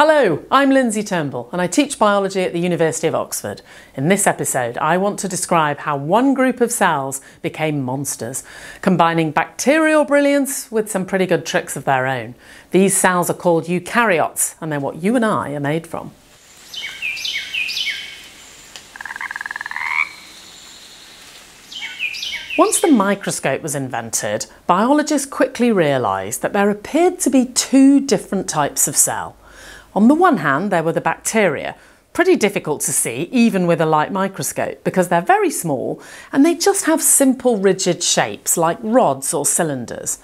Hello, I'm Lindsay Turnbull and I teach biology at the University of Oxford. In this episode, I want to describe how one group of cells became monsters, combining bacterial brilliance with some pretty good tricks of their own. These cells are called eukaryotes and they're what you and I are made from. Once the microscope was invented, biologists quickly realised that there appeared to be two different types of cell. On the one hand, there were the bacteria, pretty difficult to see even with a light microscope because they're very small and they just have simple rigid shapes like rods or cylinders.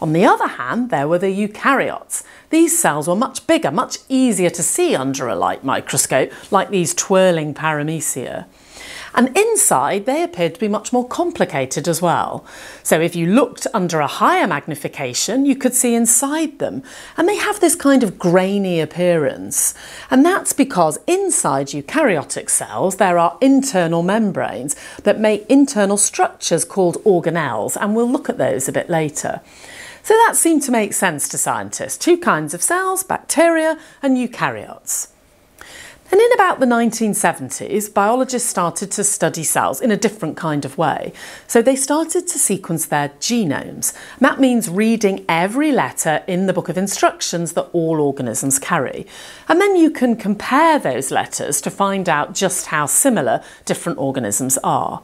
On the other hand, there were the eukaryotes. These cells were much bigger, much easier to see under a light microscope, like these twirling paramecia. And inside, they appeared to be much more complicated as well. So if you looked under a higher magnification, you could see inside them. And they have this kind of grainy appearance. And that's because inside eukaryotic cells, there are internal membranes that make internal structures called organelles. And we'll look at those a bit later. So that seemed to make sense to scientists. Two kinds of cells, bacteria and eukaryotes. And in about the 1970s, biologists started to study cells in a different kind of way. So they started to sequence their genomes. And that means reading every letter in the book of instructions that all organisms carry. And then you can compare those letters to find out just how similar different organisms are.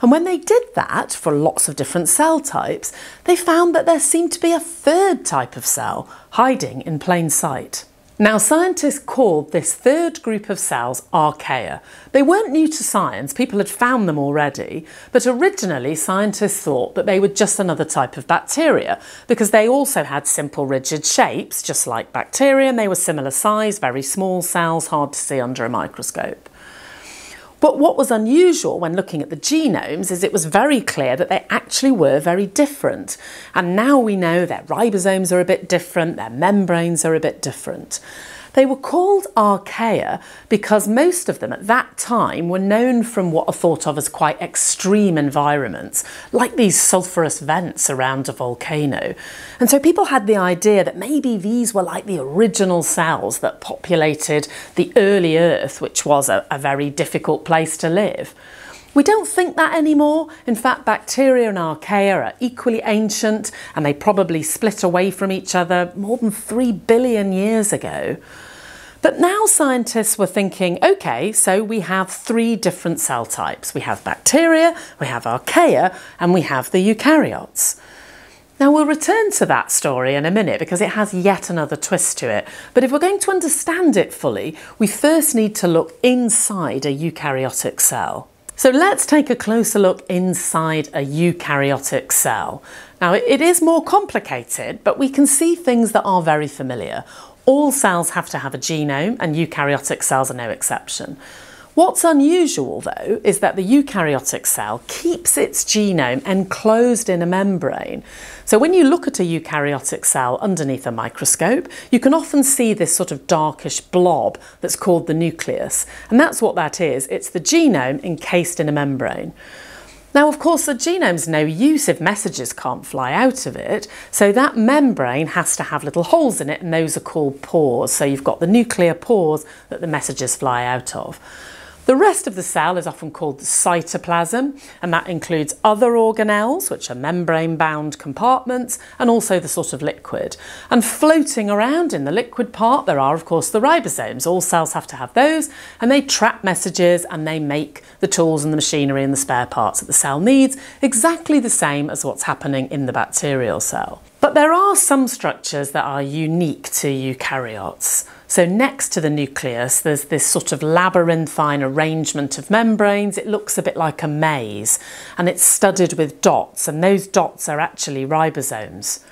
And when they did that for lots of different cell types, they found that there seemed to be a third type of cell hiding in plain sight. Now, scientists called this third group of cells archaea. They weren't new to science, people had found them already, but originally scientists thought that they were just another type of bacteria because they also had simple rigid shapes, just like bacteria, and they were similar size, very small cells, hard to see under a microscope. But what was unusual when looking at the genomes is it was very clear that they actually were very different. And now we know their ribosomes are a bit different, their membranes are a bit different. They were called archaea because most of them at that time were known from what are thought of as quite extreme environments, like these sulphurous vents around a volcano. And so people had the idea that maybe these were like the original cells that populated the early Earth, which was a, a very difficult place to live. We don't think that anymore. In fact, bacteria and archaea are equally ancient and they probably split away from each other more than 3 billion years ago. But now scientists were thinking, okay, so we have three different cell types. We have bacteria, we have archaea, and we have the eukaryotes. Now we'll return to that story in a minute because it has yet another twist to it. But if we're going to understand it fully, we first need to look inside a eukaryotic cell. So let's take a closer look inside a eukaryotic cell. Now it is more complicated, but we can see things that are very familiar. All cells have to have a genome and eukaryotic cells are no exception. What's unusual though is that the eukaryotic cell keeps its genome enclosed in a membrane. So when you look at a eukaryotic cell underneath a microscope, you can often see this sort of darkish blob that's called the nucleus. And that's what that is. It's the genome encased in a membrane. Now, of course, the genome's no use if messages can't fly out of it, so that membrane has to have little holes in it, and those are called pores. So you've got the nuclear pores that the messages fly out of. The rest of the cell is often called the cytoplasm, and that includes other organelles, which are membrane-bound compartments, and also the sort of liquid. And floating around in the liquid part, there are, of course, the ribosomes. All cells have to have those, and they trap messages and they make the tools and the machinery and the spare parts that the cell needs, exactly the same as what's happening in the bacterial cell. But there are some structures that are unique to eukaryotes. So next to the nucleus, there's this sort of labyrinthine arrangement of membranes. It looks a bit like a maze and it's studded with dots and those dots are actually ribosomes.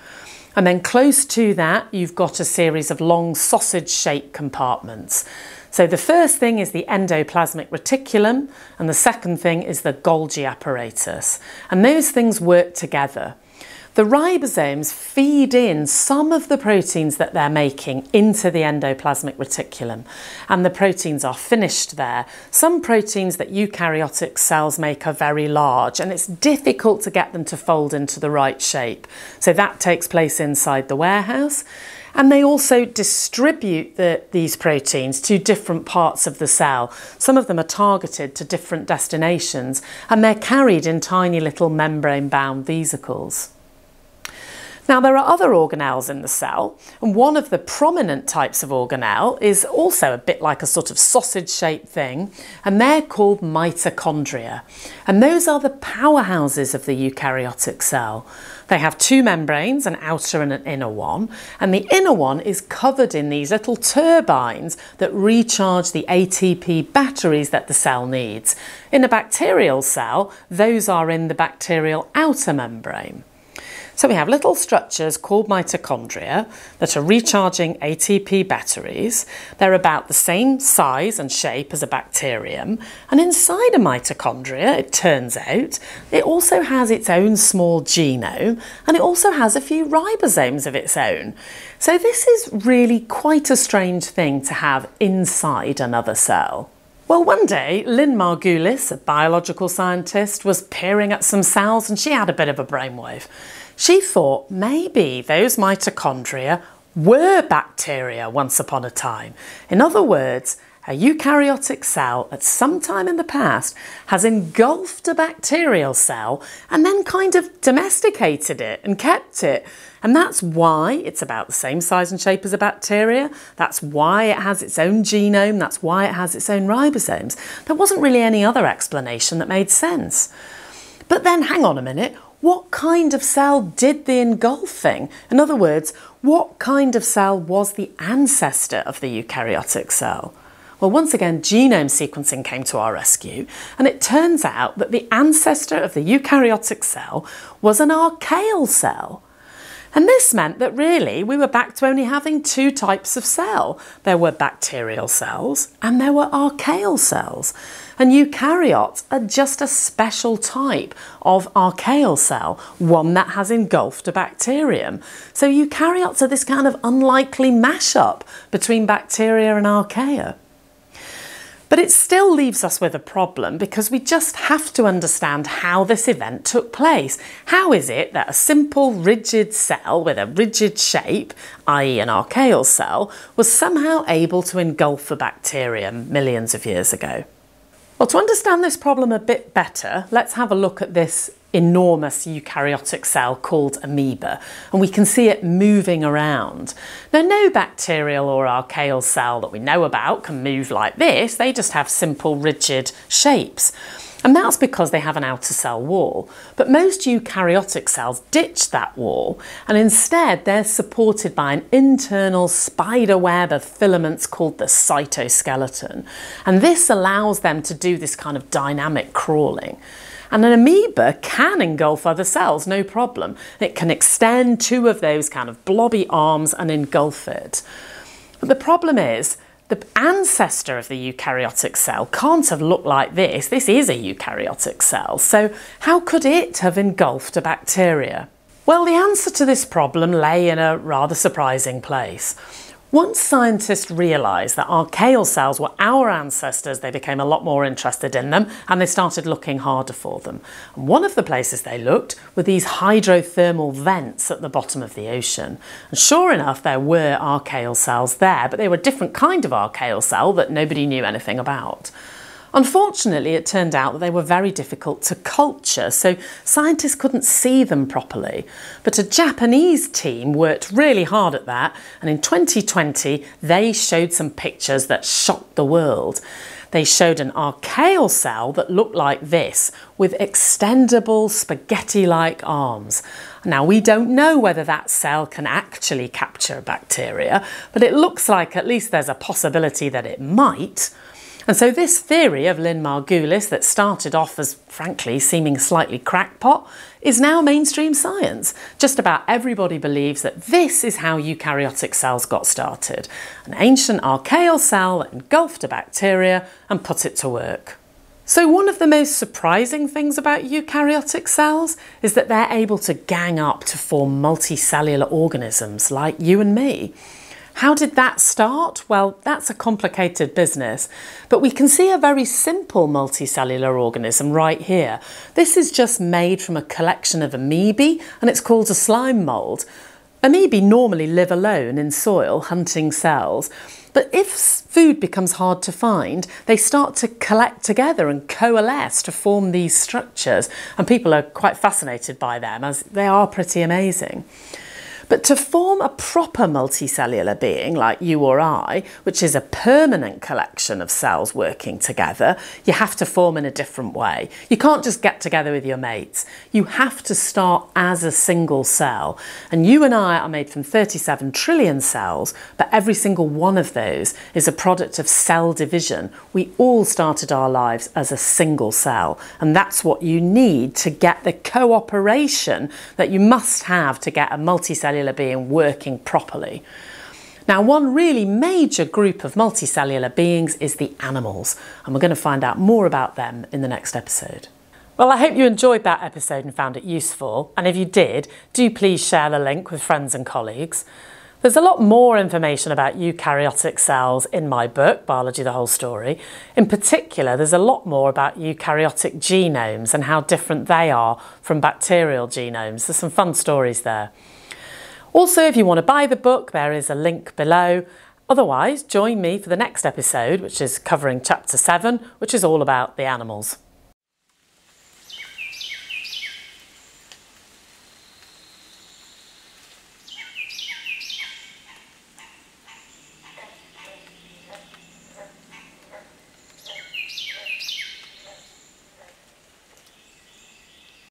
And then close to that, you've got a series of long sausage-shaped compartments. So the first thing is the endoplasmic reticulum and the second thing is the Golgi apparatus. And those things work together. The ribosomes feed in some of the proteins that they're making into the endoplasmic reticulum, and the proteins are finished there. Some proteins that eukaryotic cells make are very large, and it's difficult to get them to fold into the right shape. So that takes place inside the warehouse. And they also distribute the, these proteins to different parts of the cell. Some of them are targeted to different destinations and they're carried in tiny little membrane bound vesicles. Now, there are other organelles in the cell, and one of the prominent types of organelle is also a bit like a sort of sausage shaped thing, and they're called mitochondria. And those are the powerhouses of the eukaryotic cell. They have two membranes, an outer and an inner one, and the inner one is covered in these little turbines that recharge the ATP batteries that the cell needs. In a bacterial cell, those are in the bacterial outer membrane. So we have little structures called mitochondria that are recharging ATP batteries. They're about the same size and shape as a bacterium. And inside a mitochondria, it turns out, it also has its own small genome and it also has a few ribosomes of its own. So this is really quite a strange thing to have inside another cell. Well, one day, Lynn Margulis, a biological scientist, was peering at some cells and she had a bit of a brainwave. She thought maybe those mitochondria were bacteria once upon a time. In other words, a eukaryotic cell at some time in the past has engulfed a bacterial cell and then kind of domesticated it and kept it. And that's why it's about the same size and shape as a bacteria. That's why it has its own genome. That's why it has its own ribosomes. There wasn't really any other explanation that made sense. But then hang on a minute what kind of cell did the engulfing? In other words, what kind of cell was the ancestor of the eukaryotic cell? Well, once again, genome sequencing came to our rescue, and it turns out that the ancestor of the eukaryotic cell was an archaeal cell. And this meant that really we were back to only having two types of cell. There were bacterial cells and there were archaeal cells. And eukaryotes are just a special type of archaeal cell, one that has engulfed a bacterium. So eukaryotes are this kind of unlikely mashup between bacteria and archaea. But it still leaves us with a problem because we just have to understand how this event took place. How is it that a simple rigid cell with a rigid shape, i.e. an archaeal cell, was somehow able to engulf a bacterium millions of years ago? Well, to understand this problem a bit better, let's have a look at this enormous eukaryotic cell called amoeba, and we can see it moving around. Now, no bacterial or archaeal cell that we know about can move like this, they just have simple rigid shapes. And that's because they have an outer cell wall. But most eukaryotic cells ditch that wall and instead they're supported by an internal spider web of filaments called the cytoskeleton. And this allows them to do this kind of dynamic crawling. And an amoeba can engulf other cells, no problem. It can extend two of those kind of blobby arms and engulf it. But the problem is, the ancestor of the eukaryotic cell can't have looked like this. This is a eukaryotic cell. So how could it have engulfed a bacteria? Well, the answer to this problem lay in a rather surprising place. Once scientists realised that archaeal cells were our ancestors, they became a lot more interested in them and they started looking harder for them. And one of the places they looked were these hydrothermal vents at the bottom of the ocean. And sure enough, there were archaeal cells there, but they were a different kind of archaeal cell that nobody knew anything about. Unfortunately, it turned out that they were very difficult to culture, so scientists couldn't see them properly. But a Japanese team worked really hard at that, and in 2020, they showed some pictures that shocked the world. They showed an archaeal cell that looked like this, with extendable spaghetti like arms. Now, we don't know whether that cell can actually capture bacteria, but it looks like at least there's a possibility that it might. And so this theory of Lynn Margulis that started off as, frankly, seeming slightly crackpot is now mainstream science. Just about everybody believes that this is how eukaryotic cells got started. An ancient archaeal cell that engulfed a bacteria and put it to work. So one of the most surprising things about eukaryotic cells is that they're able to gang up to form multicellular organisms like you and me. How did that start? Well, that's a complicated business, but we can see a very simple multicellular organism right here. This is just made from a collection of amoebae and it's called a slime mould. Amoebae normally live alone in soil, hunting cells, but if food becomes hard to find, they start to collect together and coalesce to form these structures, and people are quite fascinated by them as they are pretty amazing. But to form a proper multicellular being like you or I, which is a permanent collection of cells working together, you have to form in a different way. You can't just get together with your mates. You have to start as a single cell. And you and I are made from 37 trillion cells, but every single one of those is a product of cell division. We all started our lives as a single cell, and that's what you need to get the cooperation that you must have to get a multicellular cellular being working properly. Now, one really major group of multicellular beings is the animals, and we're going to find out more about them in the next episode. Well, I hope you enjoyed that episode and found it useful, and if you did, do please share the link with friends and colleagues. There's a lot more information about eukaryotic cells in my book, Biology the Whole Story. In particular, there's a lot more about eukaryotic genomes and how different they are from bacterial genomes. There's some fun stories there. Also, if you want to buy the book, there is a link below. Otherwise, join me for the next episode, which is covering chapter 7, which is all about the animals.